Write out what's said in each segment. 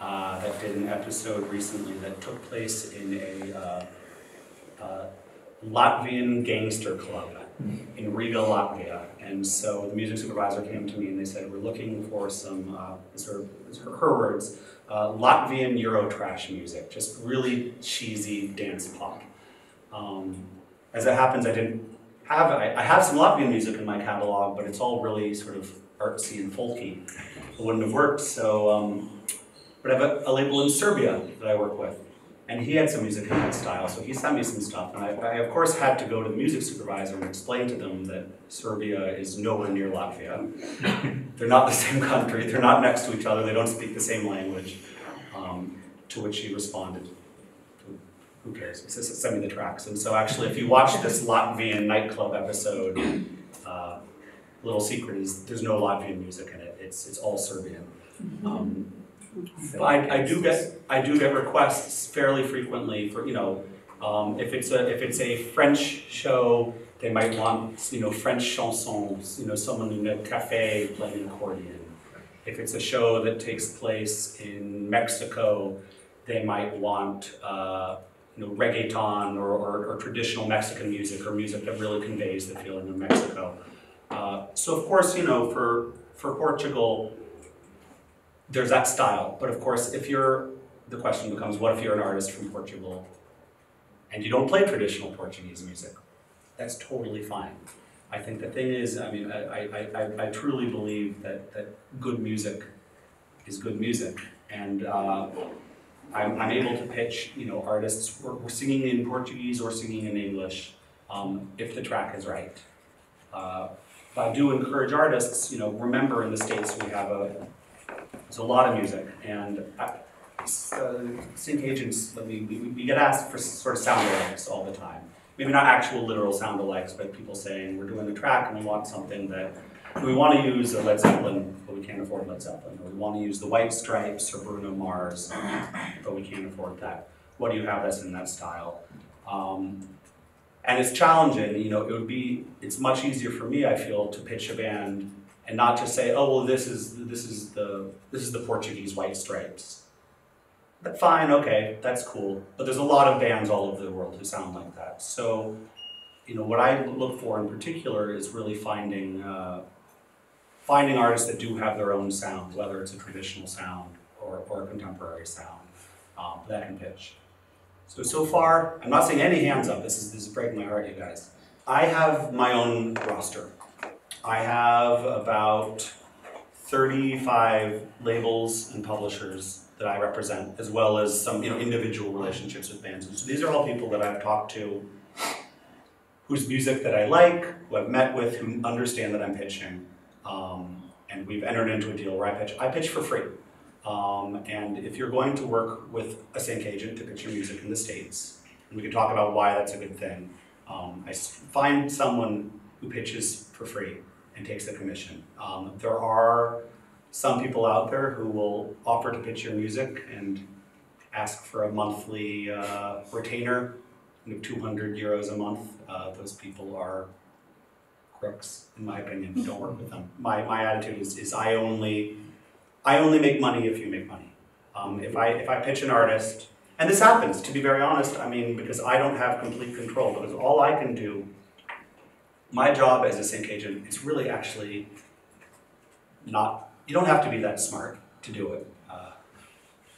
uh, that did an episode recently that took place in a uh, uh, Latvian gangster club in Riga, Latvia. And so the music supervisor came to me and they said, we're looking for some, uh, sort of, her, her words, uh, Latvian Euro trash music, just really cheesy dance pop. Um, as it happens, I didn't have, I, I have some Latvian music in my catalog, but it's all really sort of artsy and folky. It wouldn't have worked, so um, but I have a, a, label in Serbia that I work with. And he had some music in that style, so he sent me some stuff. And I, I, of course, had to go to the music supervisor and explain to them that Serbia is nowhere near Latvia. they're not the same country, they're not next to each other, they don't speak the same language. Um, to which he responded, who cares? He says, send me the tracks. And so actually, if you watch this Latvian nightclub episode, uh, little secret is there's no Latvian music in it, it's, it's all Serbian. Um, I, I do get I do get requests fairly frequently for you know um, if it's a if it's a French show they might want you know French chansons you know someone in a cafe playing accordion. If it's a show that takes place in Mexico, they might want uh, you know reggaeton or, or, or, traditional Mexican music or music that really conveys the feeling of Mexico. Uh, so of course you know for for Portugal there's that style. But of course, if you're, the question becomes, what if you're an artist from Portugal and you don't play traditional Portuguese music? That's totally fine. I think the thing is, I mean, I, I, I, I truly believe that, that good music is good music. And uh, I'm, I'm able to pitch, you know, artists, we're, we're singing in Portuguese or singing in English, um, if the track is right. Uh, I do encourage artists, you know, remember in the States we have a, there's a lot of music, and I, sync agents, we, we, we get asked for sort of sound alikes all the time. Maybe not actual literal sound alikes, but people saying, we're doing the track and we want something that, we want to use a Led Zeppelin, but we can't afford Led Zeppelin. Or we want to use the White Stripes or Bruno Mars, but we can't afford that. What do you have that's in that style? Um, and it's challenging, you know, it would be, it's much easier for me, I feel, to pitch a band and not just say, oh well, this is this is the this is the Portuguese White Stripes. But fine, okay, that's cool. But there's a lot of bands all over the world who sound like that. So, you know, what I look for in particular is really finding uh, finding artists that do have their own sound, whether it's a traditional sound or, or a contemporary sound um, that can pitch. So so far, I'm not saying any hands up. This is this is breaking my heart, you guys. I have my own roster. I have about 35 labels and publishers that I represent, as well as some you know, individual relationships with bands. And so these are all people that I've talked to, whose music that I like, who I've met with, who understand that I'm pitching. Um, and we've entered into a deal where I pitch, I pitch for free. Um, and if you're going to work with a sync agent to pitch your music in the States, and we can talk about why that's a good thing, um, I find someone who pitches for free and takes the commission. Um, there are some people out there who will offer to pitch your music and ask for a monthly uh, retainer, know, 200 euros a month. Uh, those people are crooks, in my opinion. Don't work with them. My, my attitude is, is I only I only make money if you make money. Um, if I if I pitch an artist, and this happens, to be very honest, I mean, because I don't have complete control, because all I can do my job as a sync agent is really actually not, you don't have to be that smart to do it, uh,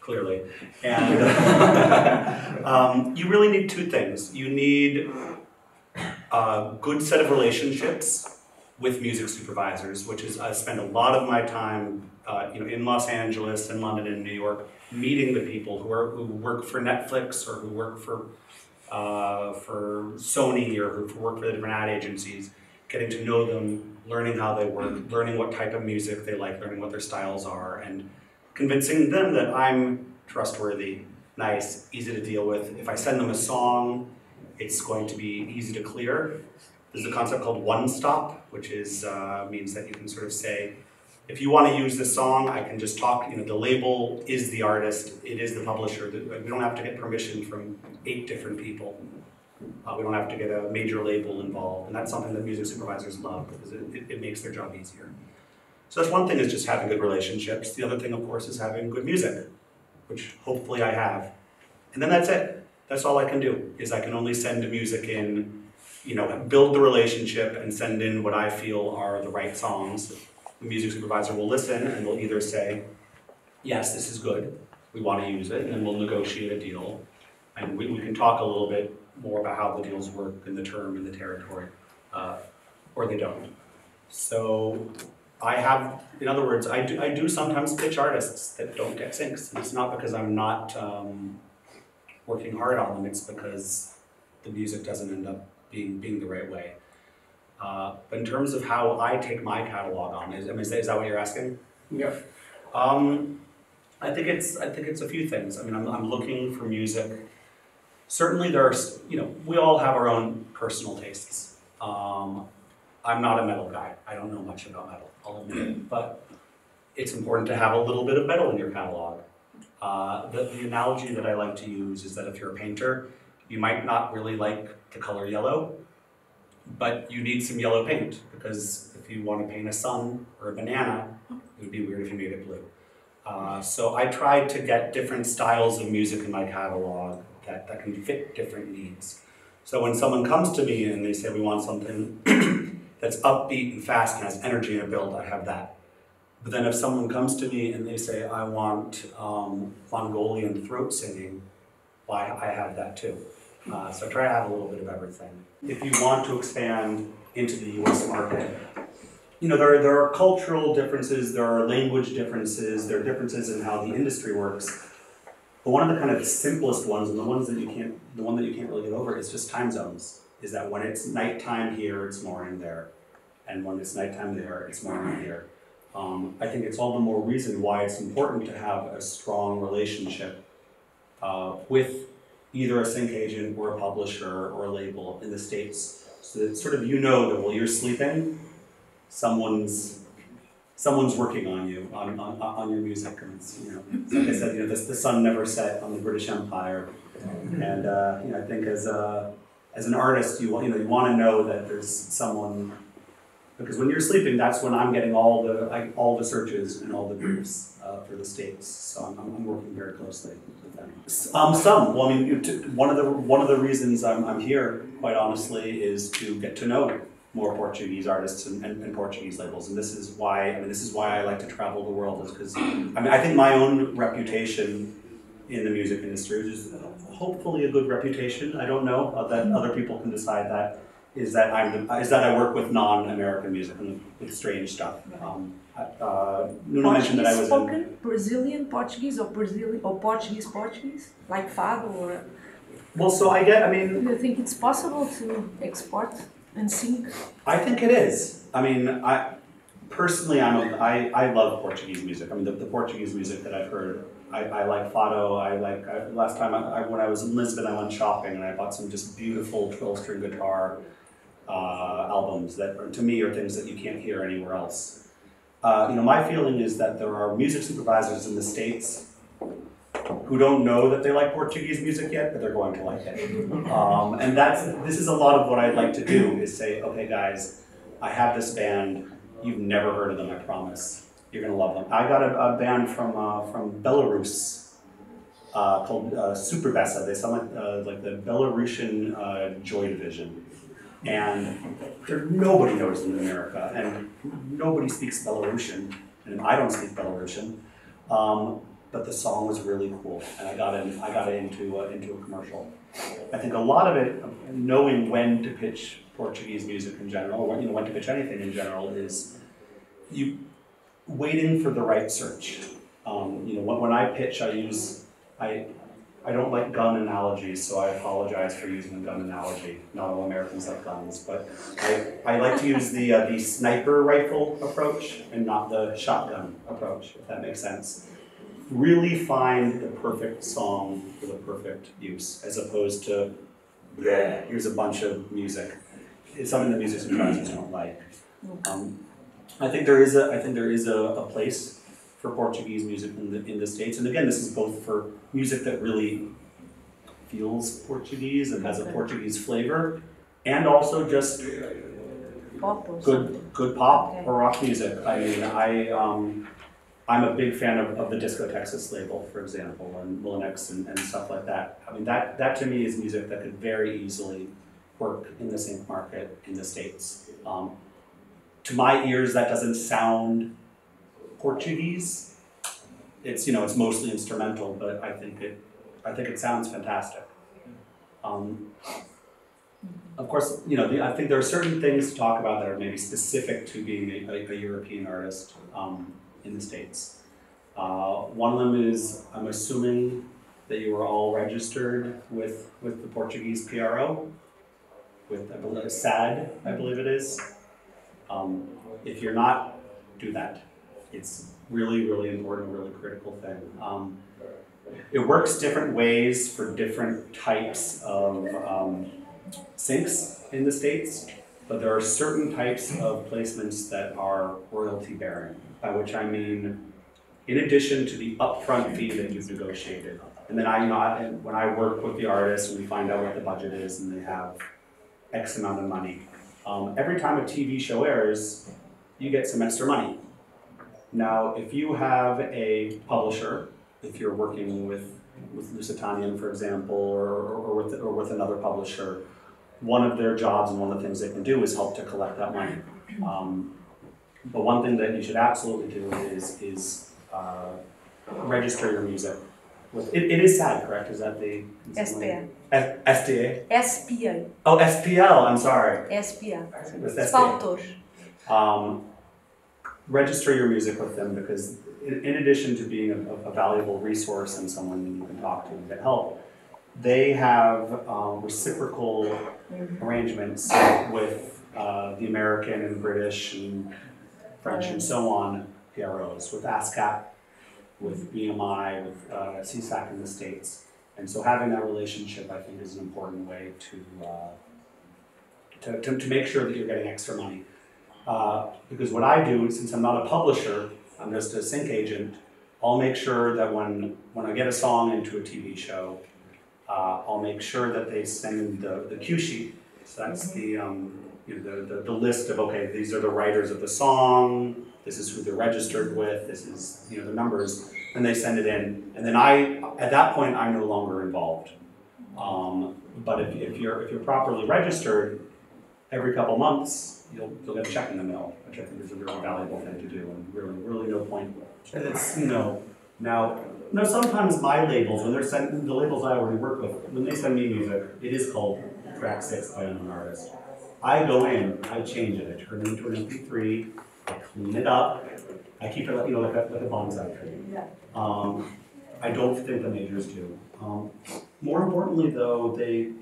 clearly. And um, you really need two things. You need a good set of relationships with music supervisors, which is I spend a lot of my time uh, you know, in Los Angeles and London and New York meeting the people who, are, who work for Netflix or who work for uh, for Sony or who work for the different ad agencies, getting to know them, learning how they work, learning what type of music they like, learning what their styles are, and convincing them that I'm trustworthy, nice, easy to deal with. If I send them a song It's going to be easy to clear. There's a concept called one stop, which is uh, means that you can sort of say, if you want to use this song, I can just talk. You know, the label is the artist, it is the publisher. We don't have to get permission from eight different people. Uh, we don't have to get a major label involved, and that's something that music supervisors love because it, it, it makes their job easier. So that's one thing is just having good relationships. The other thing, of course, is having good music, which hopefully I have. And then that's it. That's all I can do, is I can only send the music in, you know, build the relationship and send in what I feel are the right songs. The music supervisor will listen and they'll either say, yes, this is good, we want to use it, and then we'll negotiate a deal. And we, we can talk a little bit more about how the deals work in the term and the territory, uh, or they don't. So I have, in other words, I do, I do sometimes pitch artists that don't get syncs. And it's not because I'm not um, working hard on them, it's because the music doesn't end up being, being the right way. Uh, but in terms of how I take my catalog on, is, I mean, is, that, is that what you're asking? Yeah. Um, I think it's I think it's a few things. I mean, I'm, I'm looking for music. Certainly, there's you know we all have our own personal tastes. Um, I'm not a metal guy. I don't know much about metal. I'll admit it, but it's important to have a little bit of metal in your catalog. Uh, the, the analogy that I like to use is that if you're a painter, you might not really like the color yellow, but you need some yellow paint because if you want to paint a sun or a banana, it would be weird if you made it blue. Uh, so I tried to get different styles of music in my catalog that, that can fit different needs. So when someone comes to me and they say we want something that's upbeat and fast and has energy in a build, I have that. But then if someone comes to me and they say I want um, Mongolian throat singing, well, I, I have that too. Uh, so try to have a little bit of everything. If you want to expand into the US market, you know, there, there are cultural differences, there are language differences, there are differences in how the industry works. But one of the kind of simplest ones, and the ones that you can't, the one that you can't really get over, is just time zones. Is that when it's nighttime here, it's morning there, and when it's nighttime there, it's morning here. Um, I think it's all the more reason why it's important to have a strong relationship uh, with either a sync agent or a publisher or a label in the states, so that sort of you know that while you're sleeping, someone's someone's working on you on, on, on your music. And you know, like I said, you know, the, the sun never set on the British Empire, and uh, you know, I think as a as an artist, you you know you want to know that there's someone because when you're sleeping, that's when I'm getting all the like, all the searches and all the briefs uh, for the states. So I'm, I'm working very closely with them. Um, some. Well, I mean, one of the one of the reasons I'm, I'm here, quite honestly, is to get to know more Portuguese artists and, and, and, Portuguese labels. And this is why, I mean, this is why I like to travel the world is because, I mean, I think my own reputation in the music industry, is hopefully a good reputation, I don't know, uh, that other people can decide that, is that I'm, the, is that I work with non-American music and with strange stuff. Um, uh, Nuno mentioned that I was spoken, in, Brazilian Portuguese or Brazilian or Portuguese Portuguese, like fado or. Well, so I get. I mean, do you think it's possible to export and sing? I think it is. I mean, I personally, I'm a, I, I love Portuguese music. I mean, the, the Portuguese music that I've heard, I, I like fado. I like I, last time I, I, when I was in Lisbon, I went shopping and I bought some just beautiful twelve string guitar uh, albums that, to me, are things that you can't hear anywhere else. Uh, you know, my feeling is that there are music supervisors in the states who don't know that they like Portuguese music yet, but they're going to like it. Um, and that's this is a lot of what I'd like to do is say, okay, guys, I have this band. You've never heard of them, I promise. You're gonna love them. I got a, a band from uh, from Belarus uh, called uh, Super Besse. They sound like uh, like the Belarusian uh, Joy Division, and nobody knows them in America, and nobody speaks Belarusian, and I don't speak Belarusian. Um, but the song was really cool, and I got in, I got into uh, into a commercial. I think a lot of it, knowing when to pitch Portuguese music in general, or you know when to pitch anything in general, is you waiting for the right search. Um, you know, when, when I pitch, I use I I don't like gun analogies, so I apologize for using a gun analogy. Not all Americans like guns, but I, I like to use the uh, the sniper rifle approach and not the shotgun approach, if that makes sense really find the perfect song for the perfect use, as opposed to bleh, here's a bunch of music. It's something that musicians don't like. Um, I think there is a, I think there is a, a place for Portuguese music in the, in the States. And again, this is both for music that really feels Portuguese and has a Portuguese flavor, and also just Pop good something. good pop Okay. or rock music. I mean, I um, I'm a big fan of, of the Discotexas label, for example, and Moullinex and, and stuff like that. I mean, that that to me is music that could very easily work in the sync market in the states. Um, to my ears, that doesn't sound Portuguese. It's you know it's mostly instrumental, but I think it I think it sounds fantastic. Um, of course, you know, the, I think there are certain things to talk about that are maybe specific to being a, a, European artist um, in the States. Uh, one of them is I'm assuming that you were all registered with, with the Portuguese PRO, with, I believe, SAD, I believe it is. Um, if you're not, do that. It's really, really important, a really critical thing. Um, it works different ways for different types of um, syncs in the States, but there are certain types of placements that are royalty bearing, by which I mean, in addition to the upfront fee that you've negotiated. And then I, I- and when I work with the artist and we find out what the budget is and they have X amount of money, um, every time a TV show airs, you get some extra money. Now, if you have a publisher, if you're working with, with Lusitanian, for example, or, or with, or with another publisher, one of their jobs and one of the things they can do is help to collect that money. Um, but one thing that you should absolutely do is, is, uh, register your music. With, it, it is SAD, correct? Is that the? is. F- SDA? SPA. Oh, SPL, I'm sorry. SPL. Um, register your music with them because in, in addition to being a, a valuable resource and someone that you can talk to and get help, they have um, reciprocal arrangements with uh, the American and British and French and so on PROs, with ASCAP, with BMI, with uh, SESAC in the States. And so having that relationship, I think, is an important way to, uh, to, to, to make sure that you're getting extra money. Uh, because what I do, since I'm not a publisher, I'm just a sync agent, I'll make sure that when, when I get a song into a TV show, uh, I'll make sure that they send the, the cue sheet. So that's the, um, you know, the, the, the list of, okay, these are the writers of the song, this is who they're registered with, this is, you know, the numbers, and they send it in. And then I, at that point, I'm no longer involved. Um, but if, if you're, if you're properly registered, every couple months, you'll, you'll get a check in the mail, which I think is a really valuable thing to do, and really, really no point. And it's, you know, now, now sometimes my labels, when they're sending, the labels I already work with, when they send me music, it is called track six by an artist. I go in, I change it, I turn it into an MP3, I clean it up, I keep it, like, you know, like a, like a bonsai tree. Yeah. Um, I don't think the majors do. Um, more importantly, though, they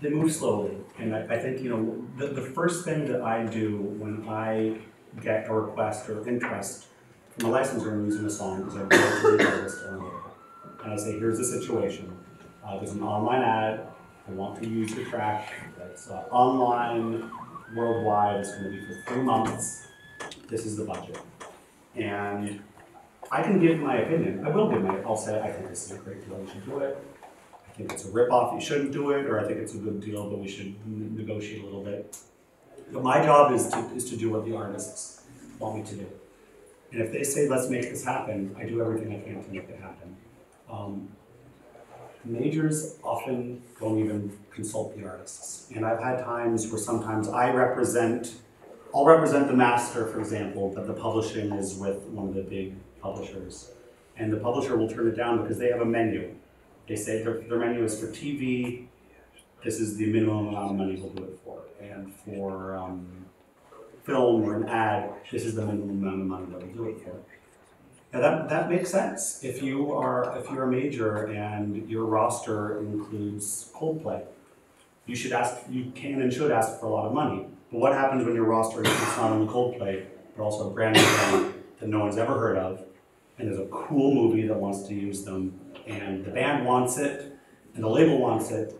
they move slowly, and I, I think you know the, the first thing that I do when I get a request or interest from a licensor in using a song is I go to the artist and I say, here's the situation. Uh, there's an online ad. I want to use your track. That's uh, online, worldwide. It's going to be for three months. This is the budget, and I can give my opinion. I will give my. I'll say I think this is a great deal. You should do it. I think it's a ripoff. You shouldn't do it, or I think it's a good deal, but we should negotiate a little bit. But my job is to is to do what the artists want me to do. And if they say let's make this happen, I do everything I can to make it happen. Um, majors often don't even consult the artists, and I've had times where sometimes I represent. I'll represent the master, for example, but the publishing is with one of the big publishers. And the publisher will turn it down because they have a menu. They say their, their menu is for TV, this is the minimum amount of money we'll do it for. And for um, film or an ad, this is the minimum amount of money that we'll do it for. Now that, that makes sense. If you are if you're a major and your roster includes Coldplay, you should ask you can and should ask for a lot of money. But what happens when your roster includes not only Coldplay, but also a brand new band that no one's ever heard of, and there's a cool movie that wants to use them, and the band wants it, and the label wants it.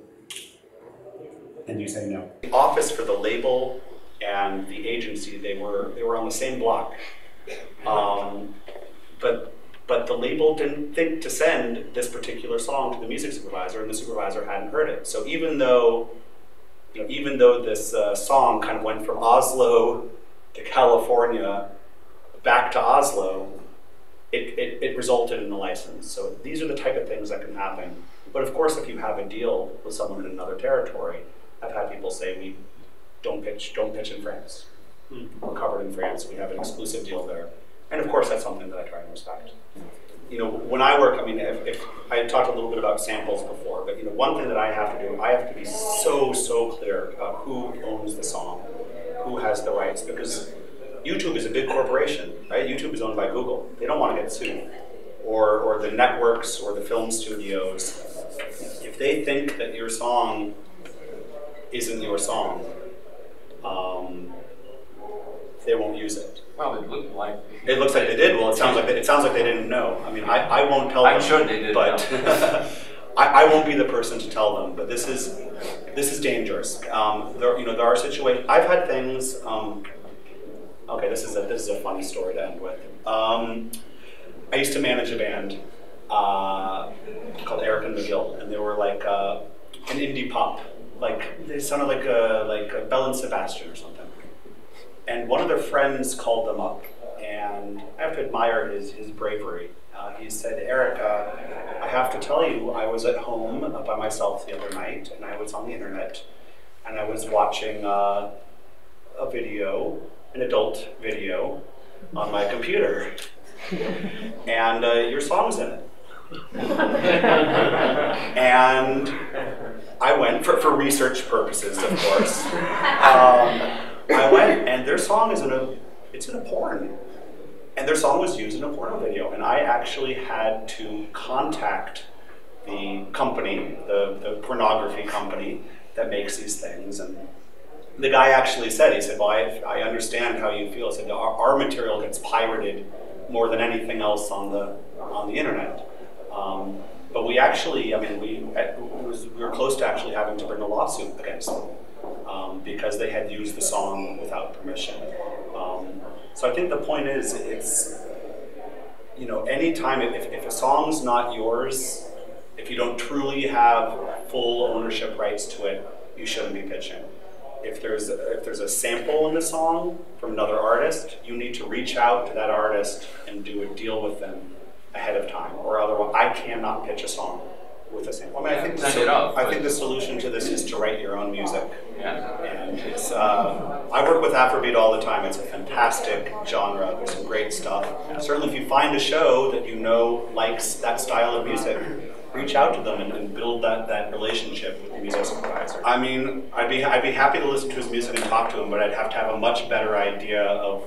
And you say no. The office for the label and the agency, they were, they were on the same block. Um, but, but the label didn't think to send this particular song to the music supervisor, and the supervisor hadn't heard it. So even though, you know, even though this uh, song kind of went from Oslo to California, back to Oslo, it, it, it resulted in a license. So these are the type of things that can happen. But of course, if you have a deal with someone in another territory, I've had people say we don't pitch, don't pitch in France. Hmm. We're covered in France. We have an exclusive deal there, and of course, that's something that I try and respect. You know, when I work, I mean, if, if I talked a little bit about samples before, but you know, one thing that I have to do, I have to be so so clear about who owns the song, who has the rights, because YouTube is a big corporation, right? YouTube is owned by Google. They don't want to get sued. Or, or the networks or the film studios. If they think that your song isn't your song, um, they won't use it. Well, it looked like. It looks like they did. Well, it sounds like they, it sounds like they didn't know. I mean, I, I won't tell I'm them. sure they did but I, I won't be the person to tell them. But this is this is dangerous. Um, there, you know, there are situations. I've had things. Um, okay, this is a this is a funny story to end with. Um, I used to manage a band uh, called Eric and McGill, and they were like uh, an indie pop. Like they sounded like a like a Belle and Sebastian or something. And one of their friends called them up, and I have to admire his, his bravery. Uh, he said, Eric, uh, I have to tell you, I was at home by myself the other night, and I was on the internet, and I was watching uh, a video, an adult video, on my computer. and uh, your song's in it. and I went for, for research purposes, of course. Um, I went, and their song is in a it's in a porn, and their song was used in a porno video, and I actually had to contact the company, the, the pornography company that makes these things, and the guy actually said, he said, well, I, I understand how you feel. He said, our, our material gets pirated more than anything else on the on the internet. Um, but we actually, I mean, we, was, we were close to actually having to bring a lawsuit against them um, because they had used the song without permission. Um, so I think the point is, it's, you know, anytime, if, if a song's not yours, if you don't truly have full ownership rights to it, you shouldn't be pitching. If there's, if there's a sample in the song from another artist, you need to reach out to that artist and do a deal with them ahead of time, or otherwise, I cannot pitch a song with a sample. I mean, I think, the, Send it I think the solution to this is to write your own music. Yeah. And it's, uh, I work with Afrobeat all the time. It's a fantastic genre. There's some great stuff. Certainly, if you find a show that you know likes that style of music, reach out to them and, and build that, that relationship with the music supervisor. I mean, I'd be, I'd be happy to listen to his music and talk to him, but I'd have to have a much better idea of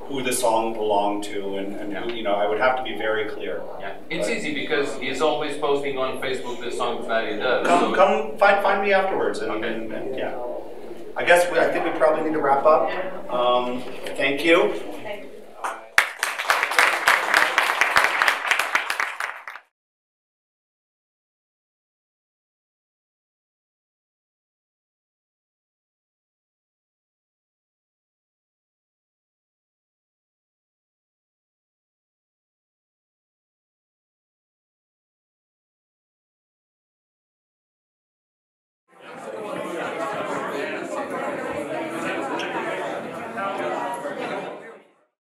who the song belonged to, and, and who, you know, I would have to be very clear. Yeah. It's easy because he's always posting on Facebook the songs that he does. Come, so- come, find, find me afterwards, and, Okay. and, and yeah. I guess we, I think we probably need to wrap up. Um, thank you.